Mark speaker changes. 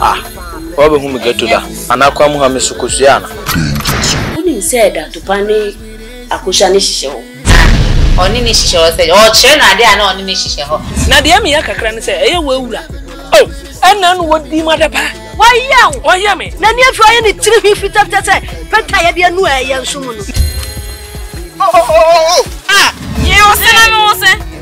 Speaker 1: Ah,
Speaker 2: wabɛhu me ghetto da anaa kwan mu ha me so kosua ana
Speaker 3: wonim sɛ datopa ne akosua ne hyehyɛ hɔ
Speaker 4: ɔne ne hyehyɛ hɔ sɛ ɔkyerɛ no adeɛ a na ɔne ne hyehyɛ hɔ
Speaker 5: na deɛ meyɛ kakra ne sɛ ɛyɛ wawura o oh, ɛna no wɔdi mu adapa
Speaker 6: wɔyɛ wo
Speaker 5: wɔyɛ me
Speaker 6: na ne afiri ayɛ ne tiri hwi fitafita sɛ pɛka yɛde anu a ɛyɛ nso mu no
Speaker 5: oh, oh, oh, oh. Ah, yɛ
Speaker 1: wo
Speaker 7: sɛ
Speaker 5: na me wo
Speaker 8: sɛ